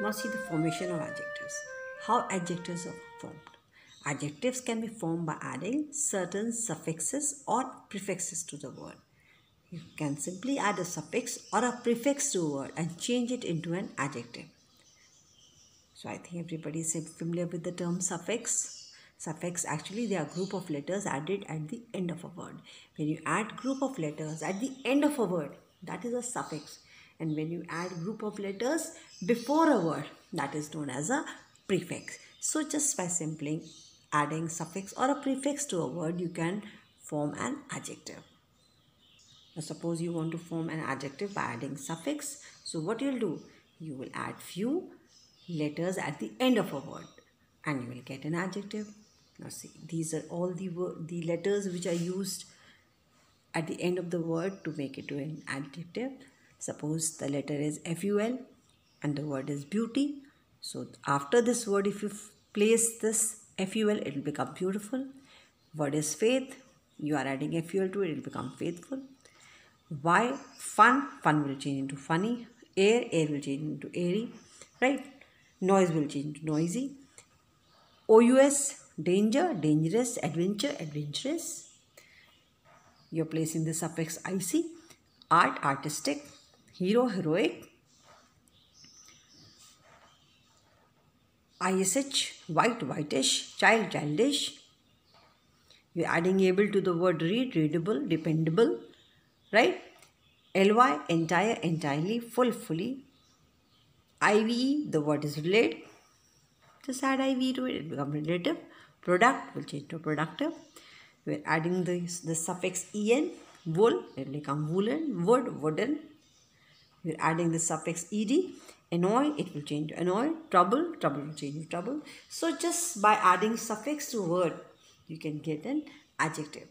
Now see the formation of adjectives. How adjectives are formed. Adjectives can be formed by adding certain suffixes or prefixes to the word. You can simply add a suffix or a prefix to a word and change it into an adjective. So I think everybody is familiar with the term suffix. Suffix actually they are group of letters added at the end of a word. When you add group of letters at the end of a word, that is a suffix and when you add group of letters before a word that is known as a prefix. So just by simply adding suffix or a prefix to a word you can form an adjective. Now suppose you want to form an adjective by adding suffix. So what you'll do? You will add few letters at the end of a word and you will get an adjective. Now see these are all the the letters which are used at the end of the word to make it to an adjective Suppose the letter is FUL and the word is beauty. So after this word, if you place this FUL, it will become beautiful. Word is faith. You are adding FUL to it, it will become faithful. Why? Fun. Fun will change into funny. Air. Air will change into airy. Right? Noise will change into noisy. OUS. Danger. Dangerous. Adventure. Adventurous. You're placing the suffix IC. Art. Artistic hero heroic ish white whitish child childish. You're adding able to the word read readable dependable right? Ly entire entirely full fully. Ive the word is related. Just add iv to it it becomes relative. Product will change to productive. We're adding this the suffix en wool it will become woolen wood wooden we're adding the suffix ed. Annoy, it will change to annoy. Trouble, trouble will change to trouble. So just by adding suffix to word, you can get an adjective.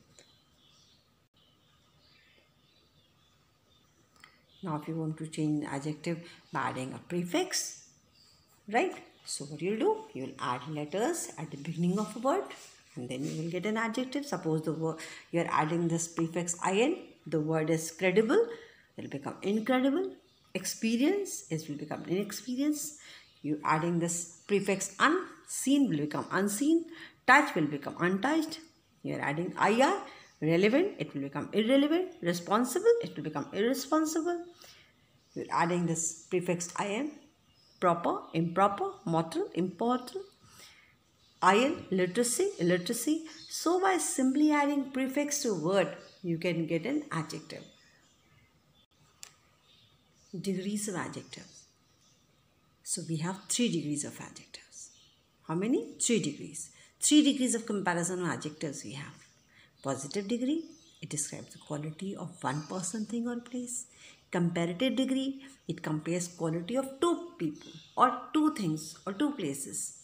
Now if you want to change adjective by adding a prefix, right? So what you'll do, you'll add letters at the beginning of a word and then you will get an adjective. Suppose the word you're adding this prefix in, the word is credible, it will become incredible. Experience, it will become inexperience. You adding this prefix unseen will become unseen. Touch will become untouched. You are adding IR, relevant, it will become irrelevant. Responsible, it will become irresponsible. You are adding this prefix IM, proper, improper, mortal, immortal. IN, literacy, illiteracy. So by simply adding prefix to word, you can get an adjective degrees of adjectives. So we have three degrees of adjectives. How many? Three degrees. Three degrees of comparison of adjectives we have. Positive degree, it describes the quality of one person, thing or place. Comparative degree, it compares quality of two people or two things or two places.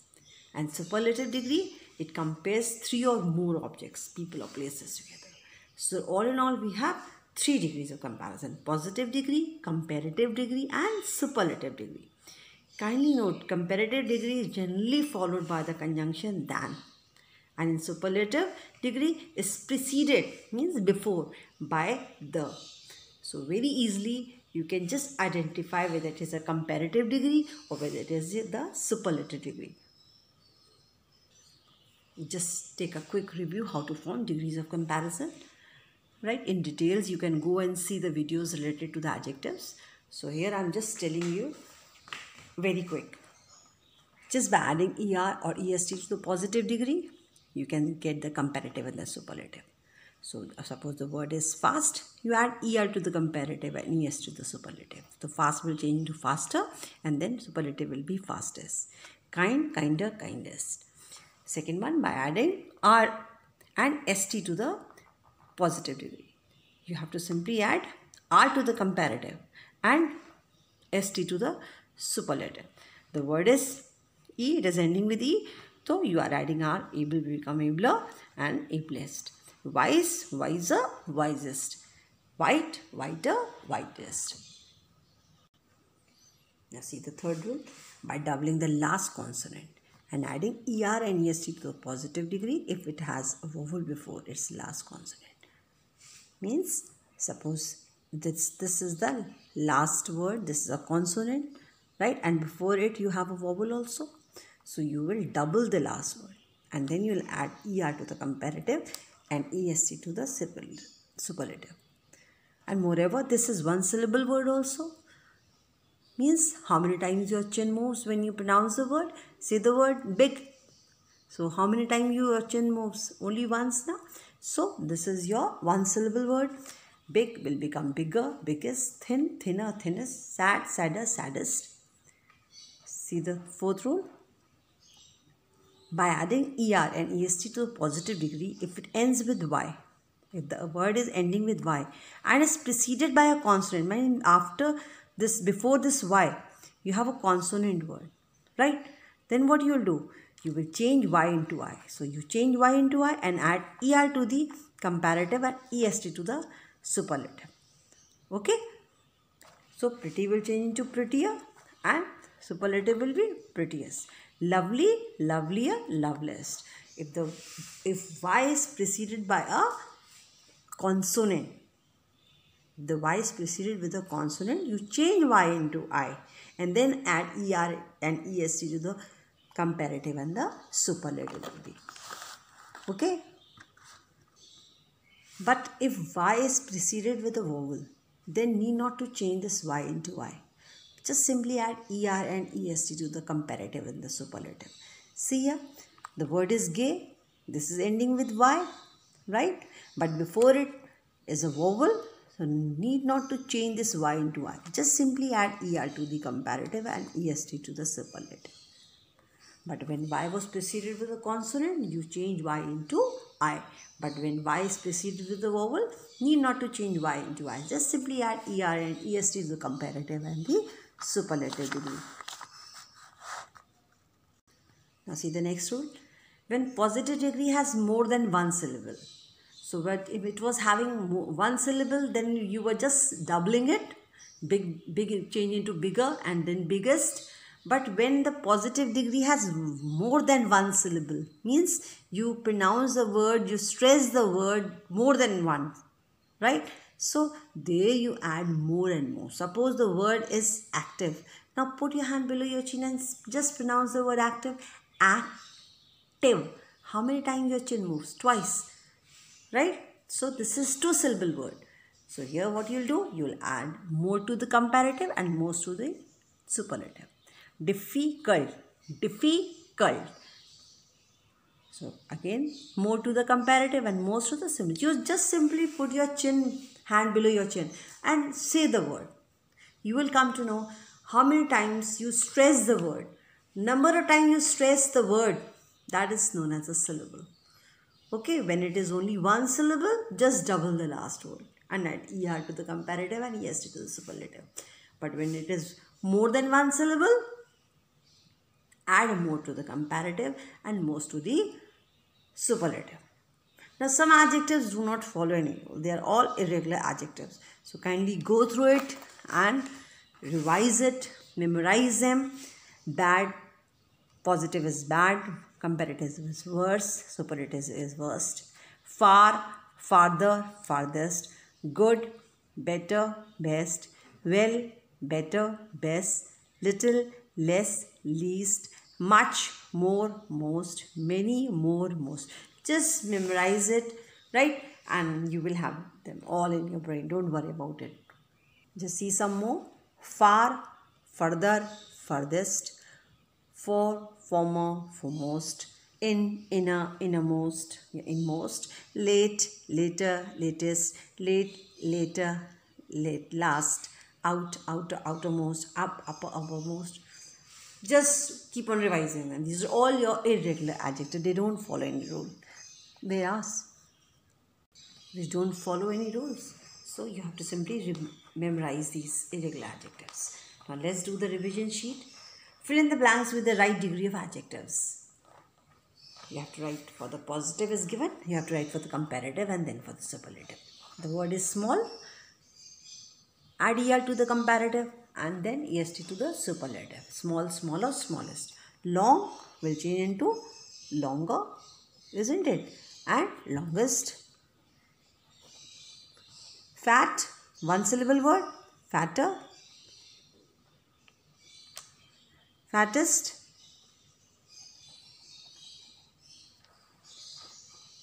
And superlative degree, it compares three or more objects, people or places together. So all in all, we have three degrees of comparison positive degree, comparative degree, and superlative degree. Kindly note comparative degree is generally followed by the conjunction than and in superlative degree is preceded means before by the. So very easily you can just identify whether it is a comparative degree or whether it is the superlative degree. Just take a quick review how to form degrees of comparison right? In details you can go and see the videos related to the adjectives. So here i'm just telling you very quick. Just by adding er or est to the positive degree you can get the comparative and the superlative. So suppose the word is fast you add er to the comparative and es to the superlative. The fast will change to faster and then superlative will be fastest. Kind kinder kindest. Second one by adding r and st to the positive degree. You have to simply add R to the comparative and ST to the superlative. The word is E, it is ending with E. So you are adding R, able become abler and ablest. Wise, wiser, wisest. White, whiter, whitest. Now see the third rule. By doubling the last consonant and adding ER and EST to the positive degree if it has a vowel before its last consonant means suppose this this is the last word this is a consonant right? And before it, you have a vowel also. So you will double the last word and then you will add er to the comparative and est to the superlative. And moreover, this is one syllable word also. Means how many times your chin moves when you pronounce the word. Say the word big. So how many times your chin moves? Only once now. So this is your one syllable word. Big will become bigger, biggest, thin, thinner, thinnest, sad, sadder, saddest. See the fourth rule? By adding er and est to a positive degree, if it ends with y, if the word is ending with y and is preceded by a consonant, meaning after this, before this y, you have a consonant word, right? Then what you will do? You will change y into i. So you change y into i and add er to the comparative and est to the superlative. Okay? So pretty will change into prettier and superlative will be prettiest. Lovely, lovelier, loveliest. If the if y is preceded by a consonant, the y is preceded with a consonant, you change y into i and then add er and est to the comparative and the superlative. Okay? But if y is preceded with a vowel, then need not to change this y into i. Just simply add er and est to the comparative and the superlative. See here, the word is gay. This is ending with y, right? But before it is a vowel, so need not to change this y into i. Just simply add er to the comparative and est to the superlative. But when y was preceded with a consonant, you change y into i. But when y is preceded with a vowel, need not to change y into i. Just simply add er and est to the comparative and the superlative degree. Now see the next rule. When positive degree has more than one syllable. So but if it was having one syllable, then you were just doubling it. Big, big change into bigger and then biggest but when the positive degree has more than one syllable, means you pronounce the word, you stress the word more than one, right? So there you add more and more. Suppose the word is active. Now put your hand below your chin and just pronounce the word active. Active. How many times your chin moves? Twice. Right? So this is two syllable word. So here what you'll do? You'll add more to the comparative and most to the superlative difficult difficult so again more to the comparative and most to the simple you just simply put your chin hand below your chin and say the word you will come to know how many times you stress the word number of times you stress the word that is known as a syllable okay when it is only one syllable just double the last word and add er to the comparative and est to the superlative but when it is more than one syllable add more to the comparative and most to the superlative. Now some adjectives do not follow any rule. They are all irregular adjectives. So kindly go through it and revise it, memorize them. Bad, positive is bad, comparative is worse, superlative is worst. Far, farther, farthest. Good, better, best. Well, better, best. Little, less, least, much, more, most, many, more, most. Just memorize it, right? And you will have them all in your brain. Don't worry about it. Just see some more. Far, further, furthest. For, former, foremost. In, inner, innermost, inmost. Late, later, latest. Late, later, late, last. Out, outer, outermost. Up, upper, uppermost just keep on revising them. These are all your irregular adjectives. They don't follow any rule. They ask. They don't follow any rules. So you have to simply memorize these irregular adjectives. Now let's do the revision sheet. Fill in the blanks with the right degree of adjectives. You have to write for the positive is given. You have to write for the comparative and then for the superlative. The word is small. Add er to the comparative and then est to the superlative. Small, smaller, smallest. Long will change into longer, isn't it? And longest. Fat, one syllable word, fatter. Fattest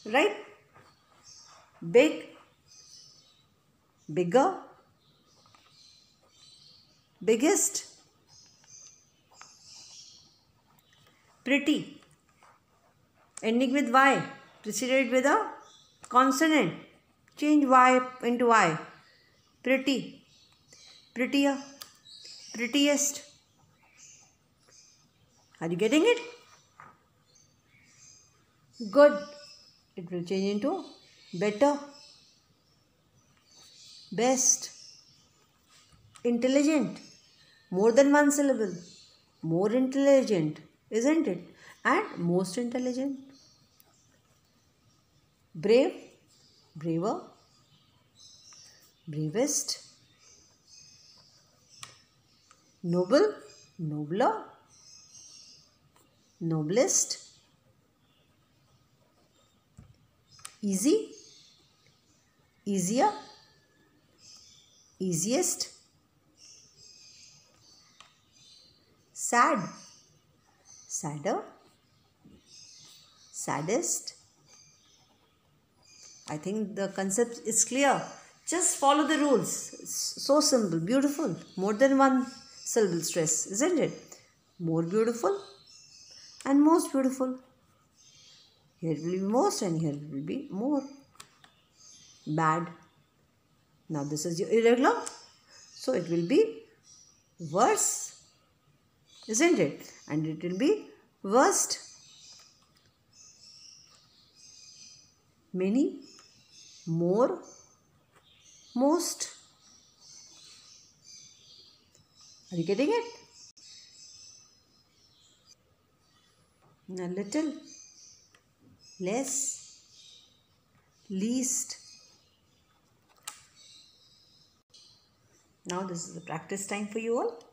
right? Big. Bigger. Biggest. Pretty. Ending with y. Preceded with a consonant. Change y into y. Pretty. Prettier. Prettiest are you getting it? Good. It will change into better. Best. Intelligent. More than one syllable. More intelligent isn't it? And most intelligent. Brave. Braver. Bravest. Noble. Nobler noblest easy easier easiest sad sadder saddest. I think the concept is clear. Just follow the rules. So simple beautiful. More than one syllable stress isn't it? More beautiful and most beautiful. Here will be most and here will be more. Bad. Now this is your irregular. So it will be worse isn't it? And it will be worst. Many more most. Are you getting it a little less least. Now this is the practice time for you all.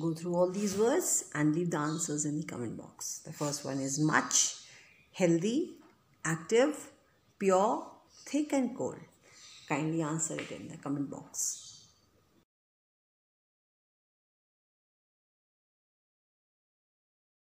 Go through all these words and leave the answers in the comment box. The first one is much healthy active pure thick and cold. Kindly answer it in the comment box